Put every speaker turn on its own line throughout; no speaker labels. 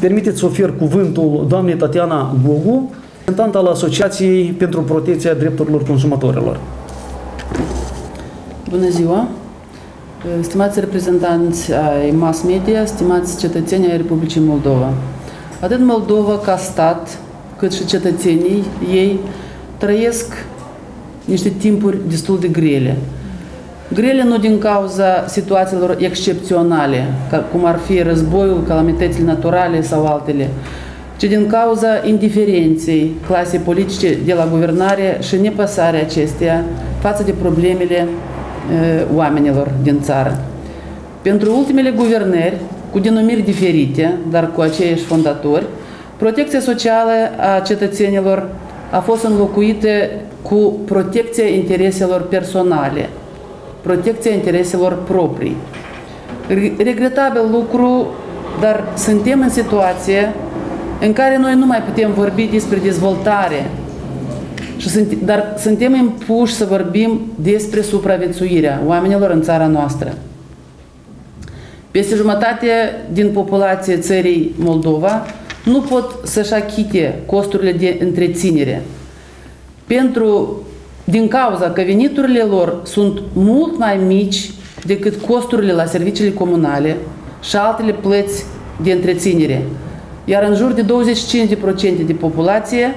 Permiteți să ofer cuvântul doamnei Tatiana Gogu, reprezentant al Asociației pentru Protecția Drepturilor Consumatorilor.
Bună ziua! Stimați reprezentanți ai mass media, stimați cetățeni ai Republicii Moldova. Atât Moldova ca stat, cât și cetățenii ei trăiesc niște timpuri destul de grele. Grele nu din cauza situațiilor excepționale, cum ar fi războiul, calamitățile naturale sau altele, ci din cauza indiferenței clasei politice de la guvernare și nepăsarea acesteia față de problemele oamenilor din țară. Pentru ultimele guvernări, cu denumiri diferite, dar cu aceiași fondatori, protecția socială a cetățenilor a fost înlocuită cu protecția intereselor personale, protecția intereselor proprii. Regretabil lucru, dar suntem în situație în care noi nu mai putem vorbi despre dezvoltare, dar suntem impuși să vorbim despre supraviețuirea oamenilor în țara noastră. Peste jumătate din populație țării Moldova nu pot să-și achite costurile de întreținere. Pentru, din cauza că veniturile lor sunt mult mai mici decât costurile la serviciile comunale și altele plăți de întreținere. Iar în jur de 25% de populație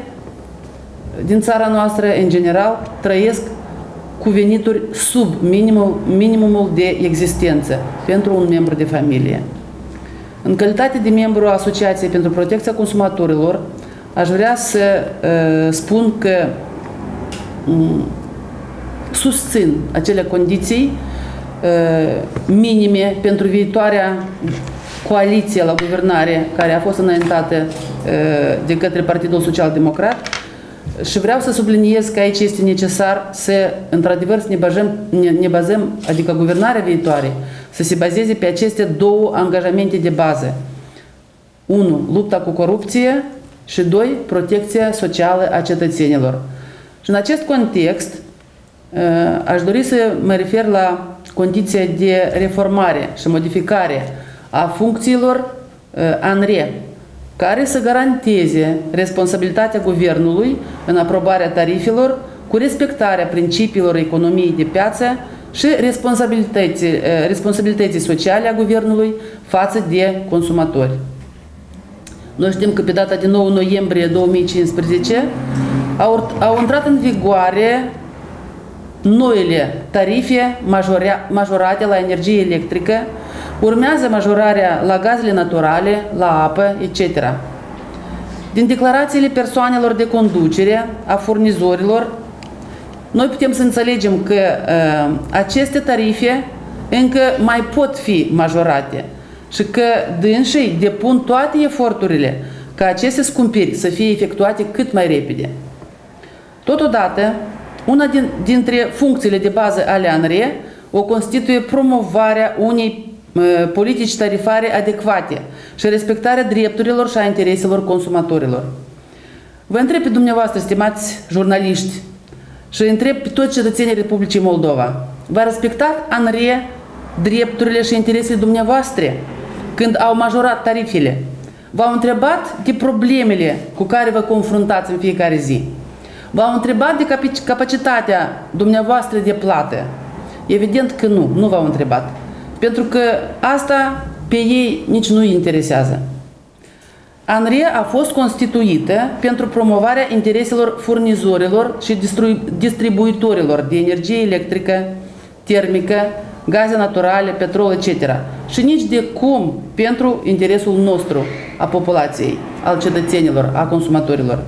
din țara noastră, în general, trăiesc cu venituri sub minimul, minimumul de existență pentru un membru de familie. În calitate de membru a Asociației pentru Protecția Consumatorilor, aș vrea să uh, spun că um, susțin acele condiții uh, minime pentru viitoarea coaliție la guvernare care a fost înaintată uh, de către Partidul Social Democrat și vreau să subliniez că aici este necesar să, într-adevăr, să ne, bazăm, ne, ne bazăm, adică guvernarea viitoare, să se bazeze pe aceste două angajamente de bază. Unu, lupta cu corupție și doi, protecția socială a cetățenilor. Și în acest context, ă, aș dori să mă refer la condiția de reformare și modificare a funcțiilor ă, ANRE, care să garanteze responsabilitatea guvernului în aprobarea tarifelor cu respectarea principiilor economiei de piață și responsabilității, eh, responsabilității sociale a guvernului față de consumatori. Noi știm că pe data de 9 noiembrie 2015 au, au intrat în vigoare noile tarife majorate la energie electrică Urmează majorarea la gazele naturale, la apă, etc. Din declarațiile persoanelor de conducere, a furnizorilor, noi putem să înțelegem că uh, aceste tarife încă mai pot fi majorate și că dânsii depun toate eforturile ca aceste scumpiri să fie efectuate cât mai repede. Totodată, una din, dintre funcțiile de bază ale ANRE o constituie promovarea unei politici tarifare adecvate și respectarea drepturilor și a intereselor consumatorilor. Vă întreb pe dumneavoastră, stimați jurnaliști, și întreb pe toți cetățenii Republicii Moldova, v-a respectat ANRE drepturile și interesele dumneavoastră când au majorat tarifele? V-au întrebat de problemele cu care vă confruntați în fiecare zi? V-au întrebat de capacitatea dumneavoastră de plată? Evident că nu, nu v-au întrebat. Pentru că asta pe ei nici nu îi interesează. ANRE a fost constituită pentru promovarea intereselor furnizorilor și distribuitorilor de energie electrică, termică, gaze naturale, petrol, etc. Și nici de cum pentru interesul nostru, a populației, al cetățenilor, a consumatorilor.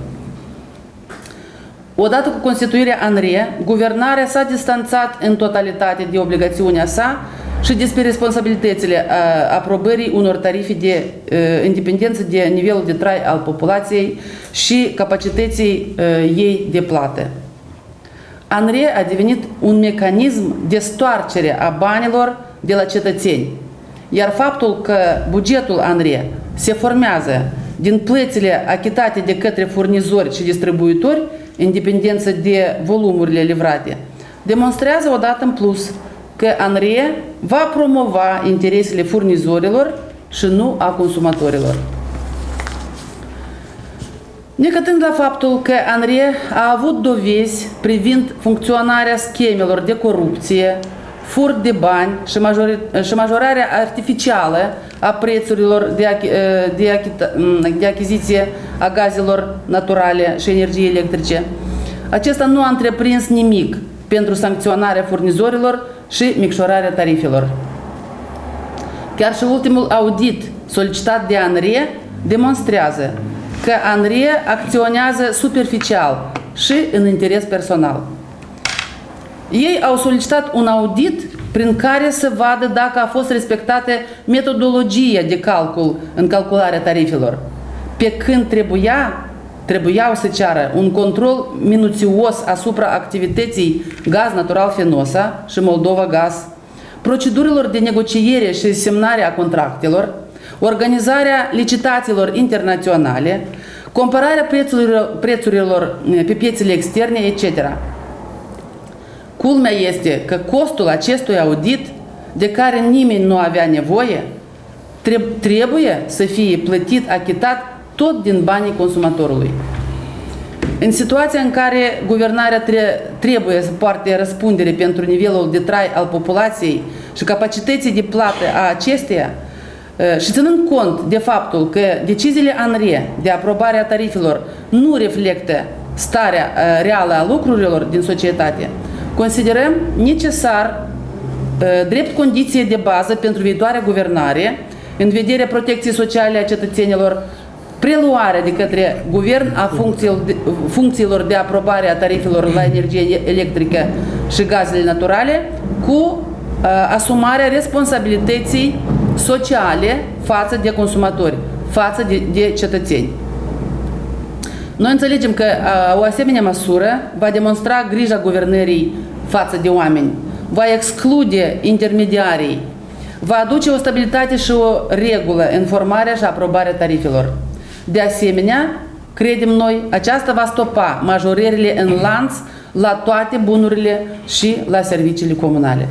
Odată cu constituirea ANRE, guvernarea s-a distanțat în totalitate de obligațiunea sa și despre responsabilitățile aprobării unor tarife de independență de nivelul de trai al populației și capacității ei de plată. ANRE a devenit un mecanism de stoarcere a banilor de la cetățeni, iar faptul că bugetul ANRE se formează din plățile achitate de către furnizori și distribuitori, în dependență de volumurile livrate, demonstrează odată în plus că ANRE va promova interesele furnizorilor și nu a consumatorilor. Necătând la faptul că Andrie a avut dovezi privind funcționarea schemelor de corupție, furt de bani și, majori, și majorarea artificială a prețurilor de, de, achita, de achiziție a gazelor naturale și energiei electrice, acesta nu a întreprins nimic pentru sancționarea furnizorilor și micșorarea tarifelor. Chiar și ultimul audit solicitat de ANRE demonstrează că ANRE acționează superficial și în interes personal. Ei au solicitat un audit prin care să vadă dacă a fost respectată metodologia de calcul în calcularea tarifelor. Pe când trebuia, trebuiau să ceară un control minuțios asupra activității Gaz Natural Fenosa și Moldova Gaz, procedurilor de negociere și semnare a contractelor, organizarea licitațiilor internaționale, compararea prețurilor, prețurilor pe piețele externe, etc. Culmea este că costul acestui audit, de care nimeni nu avea nevoie, trebuie să fie plătit, achitat tot din banii consumatorului. În situația în care guvernarea trebuie să poarte răspundere pentru nivelul de trai al populației și capacității de plată a acesteia, și ținând cont de faptul că deciziile ANRE de aprobare a tarifelor nu reflectă starea reală a lucrurilor din societate, considerăm necesar drept condiție de bază pentru viitoarea guvernare, în vederea protecției sociale a cetățenilor, preluarea de către guvern a funcțiilor de, funcțiilor de aprobare a tarifelor la energie electrică și gazele naturale cu uh, asumarea responsabilității sociale față de consumatori, față de, de cetățeni. Noi înțelegem că uh, o asemenea măsură va demonstra grija guvernării față de oameni, va exclude intermediarii, va aduce o stabilitate și o regulă în formarea și aprobarea tarifelor. De asemenea, credem noi, aceasta va stopa majorările în lanț la toate bunurile și la serviciile comunale.